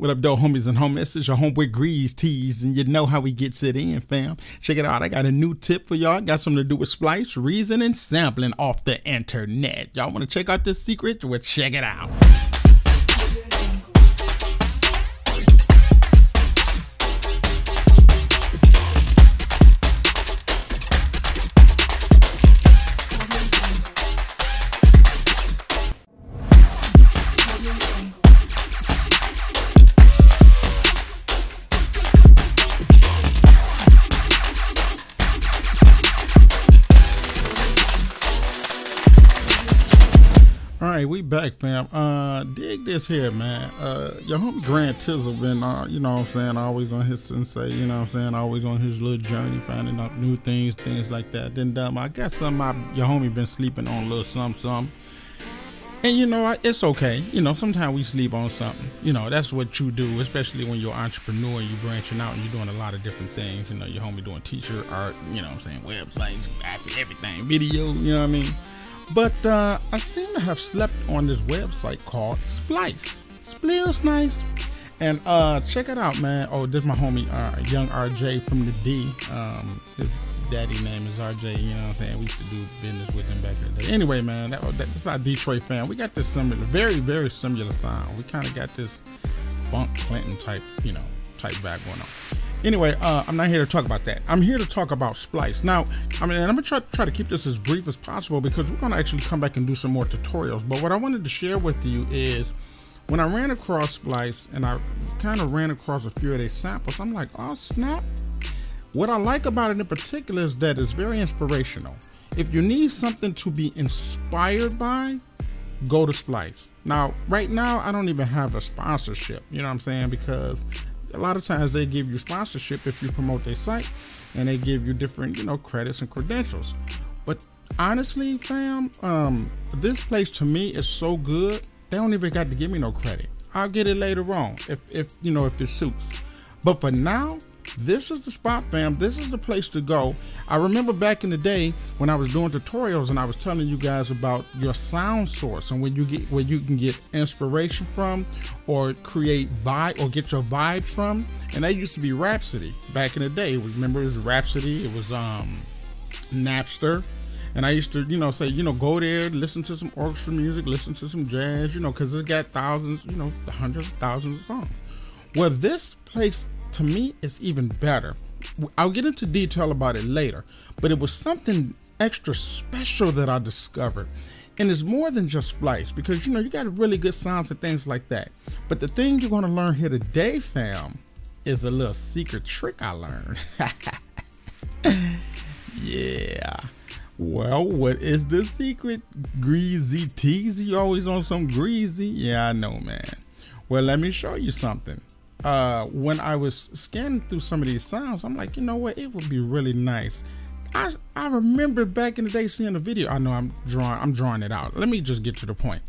What up, though, homies and homies? It's your homeboy Grease Tees, and you know how he gets it in, fam. Check it out. I got a new tip for y'all. Got something to do with splice, reason, and sampling off the internet. Y'all want to check out this secret? Well, check it out. Right, we back, fam. Uh, dig this here, man. Uh, your homie Grant Tizzle been, uh, you know what I'm saying, always on his sensei, you know what I'm saying, always on his little journey, finding out new things, things like that. Then, um, I guess some my your homie been sleeping on a little something, something. And you know, it's okay. You know, sometimes we sleep on something. You know, that's what you do, especially when you're an entrepreneur and you're branching out and you're doing a lot of different things. You know, your homie doing teacher art, you know what I'm saying, websites, everything, video, you know what I mean? But uh, I seem to have slept on this website called Splice. Splice nice. And uh, check it out, man. Oh, this is my homie, uh, Young RJ from the D. Um, his daddy name is RJ. You know what I'm saying? We used to do business with him back in the day. Anyway, man, that, that, that's our Detroit fan. We got this similar, very, very similar sound. We kind of got this funk Clinton type, you know, type vibe going on. Anyway, uh, I'm not here to talk about that. I'm here to talk about Splice. Now, I mean, I'm gonna try, try to keep this as brief as possible because we're gonna actually come back and do some more tutorials. But what I wanted to share with you is when I ran across Splice and I kind of ran across a few of their samples, I'm like, oh snap. What I like about it in particular is that it's very inspirational. If you need something to be inspired by, go to Splice. Now, right now, I don't even have a sponsorship, you know what I'm saying? Because a lot of times they give you sponsorship if you promote their site and they give you different, you know, credits and credentials. But honestly, fam, um, this place to me is so good, they don't even got to give me no credit. I'll get it later on if, if you know, if it suits. But for now, this is the spot fam. This is the place to go. I remember back in the day when i was doing tutorials and i was telling you guys about your sound source and when you get where you can get inspiration from or create vibe or get your vibes from. And that used to be rhapsody back in the day. Remember it was rhapsody it was um napster. And I used to, you know, say, you know, go there, listen to some orchestra music, listen to some jazz, you know, because it got thousands, you know, hundreds of thousands of songs. Well, this place to me is even better. I'll get into detail about it later, but it was something extra special that I discovered. And it's more than just splice because you know you got really good sounds and things like that. But the thing you're gonna learn here today, fam, is a little secret trick I learned. yeah. Well, what is the secret? Greasy teasy, always on some greasy. Yeah, I know, man. Well, let me show you something uh, when I was scanning through some of these sounds, I'm like, you know what? It would be really nice. I I remember back in the day seeing a video. I know I'm drawing I'm drawing it out. Let me just get to the point.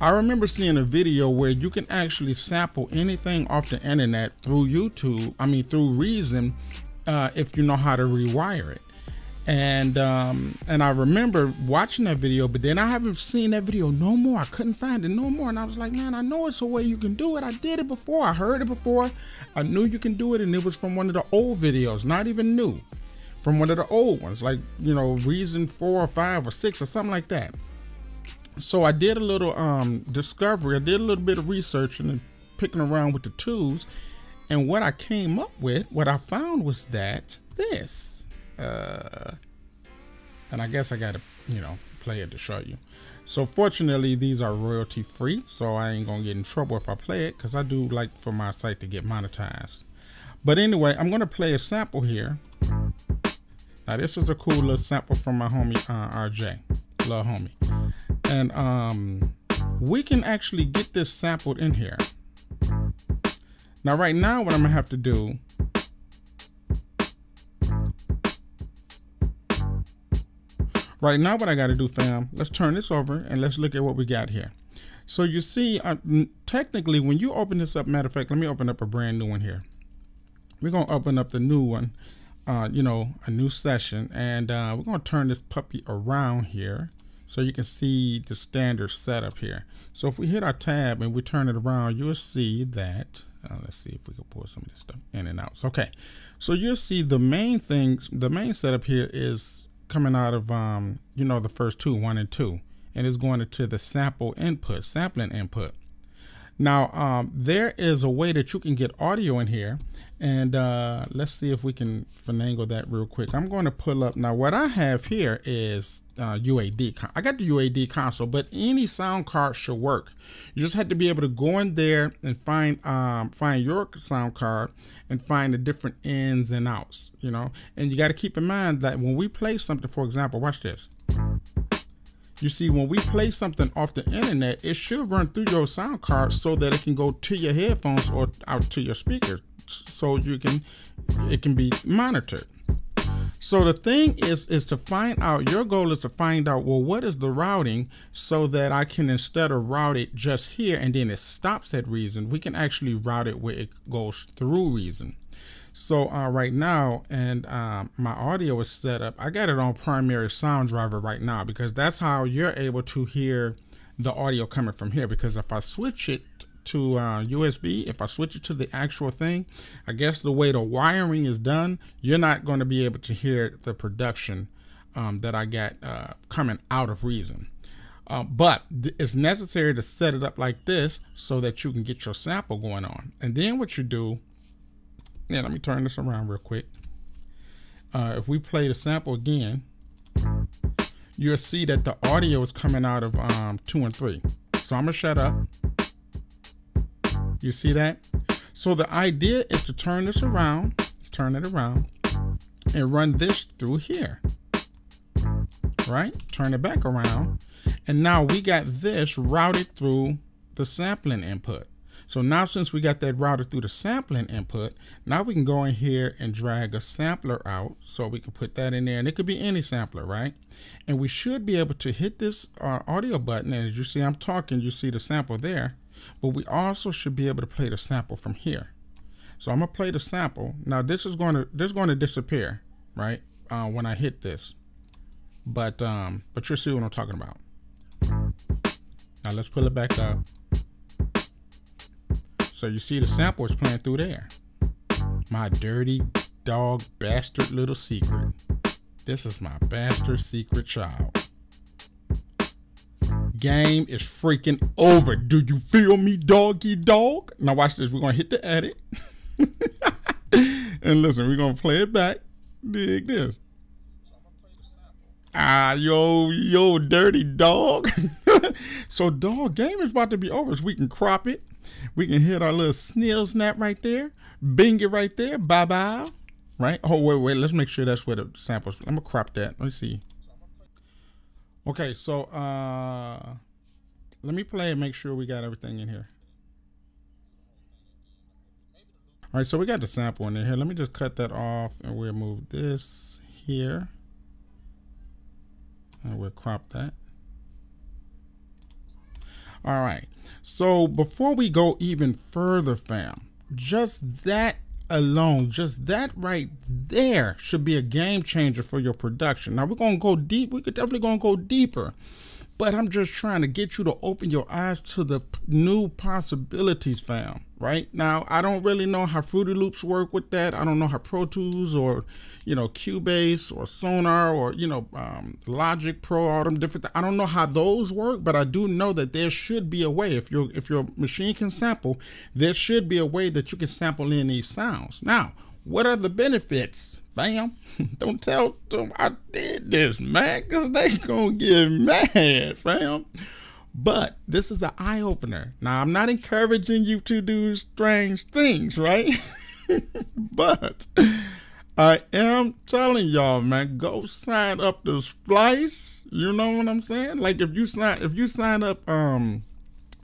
I remember seeing a video where you can actually sample anything off the internet through YouTube. I mean through Reason, uh, if you know how to rewire it and um, and I remember watching that video, but then I haven't seen that video no more. I couldn't find it no more, and I was like, man, I know it's a way you can do it. I did it before. I heard it before. I knew you can do it, and it was from one of the old videos, not even new, from one of the old ones, like you know, Reason four or five or six or something like that. So I did a little um, discovery. I did a little bit of research and picking around with the tools, and what I came up with, what I found was that this. Uh, and I guess I gotta, you know, play it to show you. So fortunately, these are royalty free, so I ain't gonna get in trouble if I play it, because I do like for my site to get monetized. But anyway, I'm gonna play a sample here. Now this is a cool little sample from my homie uh, RJ, little homie, and um, we can actually get this sampled in here. Now right now, what I'm gonna have to do Right now, what I got to do, fam, let's turn this over and let's look at what we got here. So you see, uh, technically, when you open this up, matter of fact, let me open up a brand new one here. We're going to open up the new one, uh, you know, a new session, and uh, we're going to turn this puppy around here so you can see the standard setup here. So if we hit our tab and we turn it around, you'll see that Uh, let's see if we can pull some of this stuff in and out. Okay, so you'll see the main thing, the main setup here is coming out of, um, you know, the first two, one and two, and it's going into the sample input, sampling input. Now, um, there is a way that you can get audio in here. And uh, let's see if we can finagle that real quick. I'm going to pull up. Now, what I have here is uh, UAD. I got the UAD console, but any sound card should work. You just have to be able to go in there and find um, find your sound card and find the different ins and outs, you know. And you got to keep in mind that when we play something, for example, watch this. You see, when we play something off the internet, it should run through your sound card so that it can go to your headphones or out to your speakers so you can it can be monitored. So the thing is is to find out your goal is to find out well what is the routing so that I can instead of route it just here and then it stops at reason, we can actually route it where it goes through reason. So uh, right now, and um, my audio is set up. I got it on primary sound driver right now because that's how you're able to hear the audio coming from here. Because if I switch it to uh, USB, if I switch it to the actual thing, I guess the way the wiring is done, you're not going to be able to hear the production um, that I got uh, coming out of Reason. Uh, but it's necessary to set it up like this so that you can get your sample going on. And then what you do yeah, let me turn this around real quick. Uh, if we play the sample again, you'll see that the audio is coming out of um, two and three. So I'm gonna shut up. You see that? So the idea is to turn this around, let's turn it around, and run this through here. Right? Turn it back around. And now we got this routed through the sampling input. So now since we got that routed through the sampling input, now we can go in here and drag a sampler out. So we can put that in there and it could be any sampler, right? And we should be able to hit this uh, audio button. And as you see, I'm talking, you see the sample there, but we also should be able to play the sample from here. So I'm gonna play the sample. Now this is going to, this is going to disappear, right? Uh, when I hit this, but, um, but you'll see what I'm talking about. Now let's pull it back up. So you see the sample is playing through there. My dirty dog bastard little secret. This is my bastard secret child. Game is freaking over. Do you feel me, doggy dog? Now watch this. We're gonna hit the edit. and listen, we're gonna play it back. Dig this. Ah, yo, yo, dirty dog. so, dog, game is about to be over. So we can crop it we can hit our little snail snap right there, bing it right there, bye bye. Right? Oh, wait, wait, let's make sure that's where the samples. I'm gonna crop that. Let me see. Okay, so uh let me play and make sure we got everything in here. All right, so we got the sample in there. Here, let me just cut that off and we'll move this here. And we'll crop that. All right. So before we go even further, fam, just that alone, just that right there should be a game changer for your production. Now we're gonna go deep. We could definitely gonna go deeper but I'm just trying to get you to open your eyes to the new possibilities, fam. Right now, I don't really know how Fruity Loops work with that. I don't know how Pro Tools or, you know, Cubase or Sonar or you know, um, Logic Pro, all them different. I don't know how those work, but I do know that there should be a way. If your if your machine can sample, there should be a way that you can sample in these sounds. Now, what are the benefits? Bam. Don't tell them I did this, man, because they gonna get mad, fam. But this is an eye opener. Now, I'm not encouraging you to do strange things, right? but I am telling y'all, man, go sign up to Splice. You know what I'm saying? Like if you sign if you sign up, um,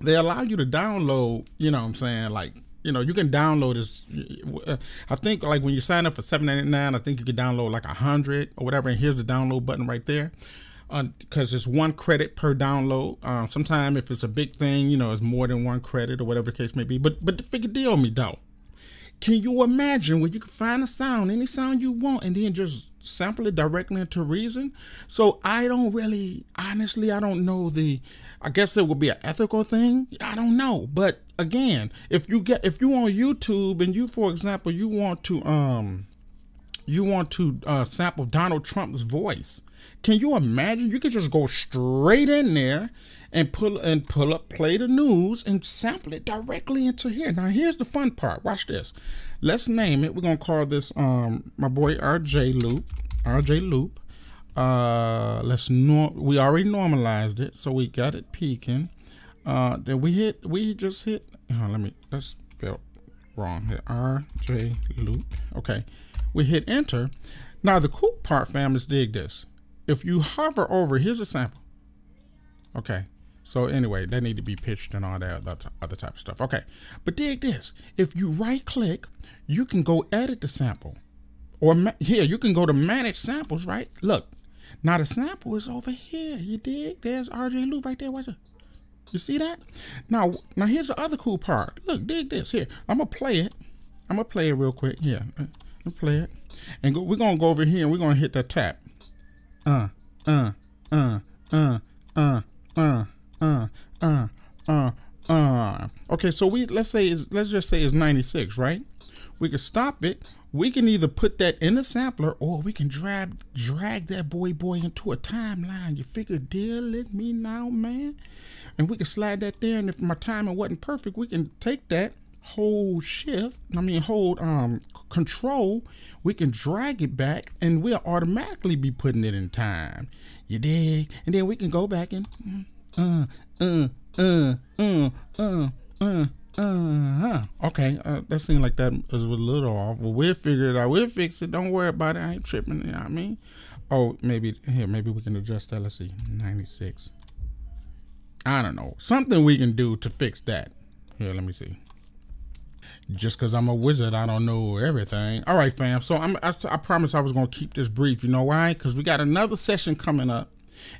they allow you to download, you know what I'm saying, like you know, you can download this. Uh, I think like when you sign up for seven ninety nine, I think you can download like a hundred or whatever. And here's the download button right there, because uh, it's one credit per download. Uh, Sometimes if it's a big thing, you know, it's more than one credit or whatever the case may be. But but the figure deal me though. Can you imagine where you can find a sound, any sound you want, and then just sample it directly into Reason? So I don't really, honestly, I don't know the. I guess it would be an ethical thing. I don't know, but again, if you get if you on YouTube and you, for example, you want to um, you want to uh, sample Donald Trump's voice. Can you imagine? You could just go straight in there and pull and pull up play the news and sample it directly into here. Now here's the fun part. Watch this. Let's name it. We're gonna call this um my boy RJ Loop. RJ Loop. Uh let's no we already normalized it, so we got it peaking. Uh then we hit we just hit oh, let me that's spelled wrong here. RJ Loop. Okay. We hit enter. Now the cool part, fam, is dig this. If you hover over, here's a sample. Okay. So anyway, they need to be pitched and all that other type of stuff. Okay, but dig this. If you right click, you can go edit the sample. Or here, you can go to manage samples, right? Look, now the sample is over here. You dig? There's RJ Loop right there. Watch it. You see that? Now, now here's the other cool part. Look, dig this. Here, I'm gonna play it. I'm gonna play it real quick. Here, uh, let play it. And go, we're gonna go over here and we're gonna hit that tap. Uh, uh, uh, uh, uh, uh uh, uh, uh, uh. Okay, so we let's say is let's just say it's 96, right? We can stop it. We can either put that in the sampler or we can drag drag that boy boy into a timeline. You figure deal with me now, man? And we can slide that there. And if my timing wasn't perfect, we can take that hold shift, I mean hold um control, we can drag it back and we'll automatically be putting it in time. You dig? And then we can go back and uh, uh, uh, uh, uh, uh, uh, Okay, uh, that seemed like that was a little off. Well, we'll figure it out. We'll fix it. Don't worry about it. I ain't tripping. You know what I mean? Oh, maybe here. Maybe we can adjust that. Let's see. Ninety six. I don't know. Something we can do to fix that. Here, let me see. Just because I'm a wizard, I don't know everything. All right, fam. So I'm, I, I promise I was going to keep this brief. You know why? Because we got another session coming up.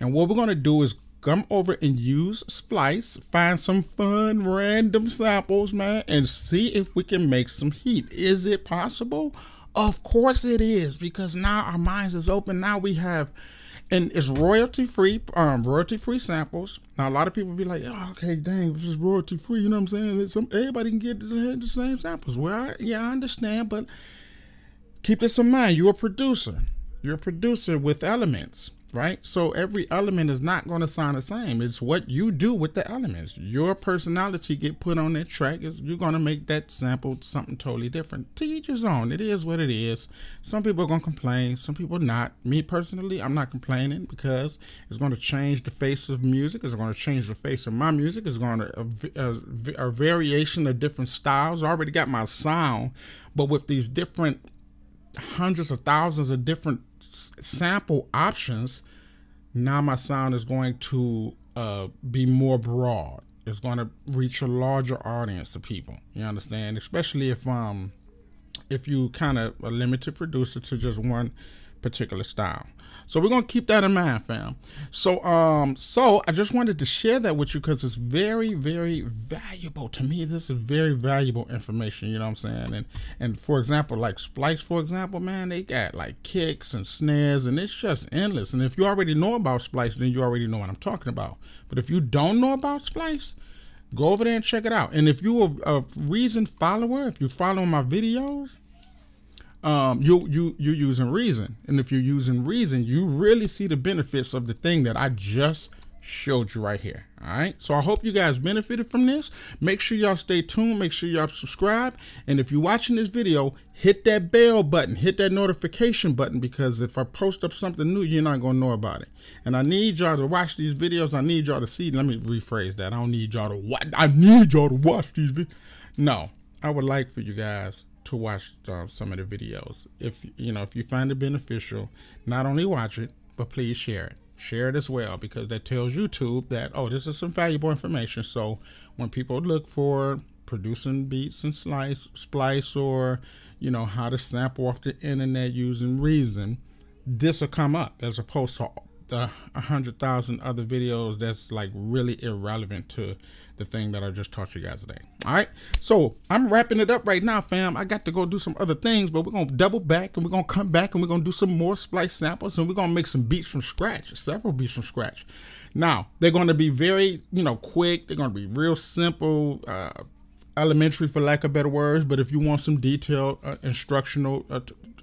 And what we're going to do is come over and use Splice, find some fun random samples, man, and see if we can make some heat. Is it possible? Of course it is, because now our minds is open. Now we have and it's royalty free, um, royalty free samples. Now a lot of people be like, oh, okay, dang, this is royalty free. You know what I'm saying? Everybody can get the, the same samples. Well, I, yeah, I understand, but keep this in mind. You're a producer. You're a producer with elements right? So every element is not going to sound the same. It's what you do with the elements. Your personality get put on that track. Is you're going to make that sample something totally different. To each his own. It is what it is. Some people are going to complain. Some people not. Me personally, I'm not complaining because it's going to change the face of music. It's going to change the face of my music. It's going to a, a, a variation of different styles. I already got my sound, but with these different hundreds of thousands of different sample options, now my sound is going to uh, be more broad. It's going to reach a larger audience of people. You understand? Especially if um if you kind of a limited producer to just one particular style. So we're gonna keep that in mind, fam. So um, so I just wanted to share that with you because it's very, very valuable to me. This is very valuable information. You know what I'm saying? And and for example, like Splice, for example, man, they got like kicks and snares, and it's just endless. And if you already know about Splice, then you already know what I'm talking about. But if you don't know about Splice, go over there and check it out. And if you're a, a Reason follower, if you're following my videos um, you you you're using reason, and if you're using reason, you really see the benefits of the thing that I just showed you right here. All right. So I hope you guys benefited from this. Make sure y'all stay tuned. Make sure y'all subscribe. And if you're watching this video, hit that bell button, hit that notification button, because if I post up something new, you're not going to know about it. And I need y'all to watch these videos. I need y'all to see. Let me rephrase that. I don't need y'all to watch. I need y'all to watch these videos. No, I would like for you guys to watch uh, some of the videos. If you know if you find it beneficial, not only watch it, but please share it. Share it as well because that tells YouTube that oh this is some valuable information. So when people look for producing beats and slice splice or you know how to sample off the internet using Reason, this will come up as opposed to a hundred thousand other videos that's like really irrelevant to the thing that I just taught you guys today. All right. So I'm wrapping it up right now, fam. I got to go do some other things, but we're to double back and we're to come back and we're to do some more splice samples and we're to make some beats from scratch, several beats from scratch. Now, they're to be very, you know, quick. They're to be real simple, uh, elementary for lack of better words. But if you want some detailed uh, instructional uh,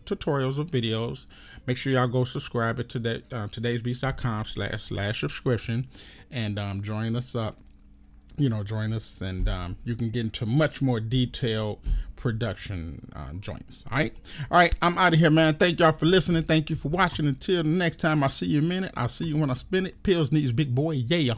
tutorials or videos, make sure y'all go subscribe at today, uh, todaysbeats.com slash slash subscription and um, join us up you know, join us and um, you can get into much more detailed production uh, joints. All right. All right. I'm out of here, man. Thank y'all for listening. Thank you for watching. Until the next time, I'll see you in a minute. I'll see you when I spin it. Pills needs big boy. Yeah.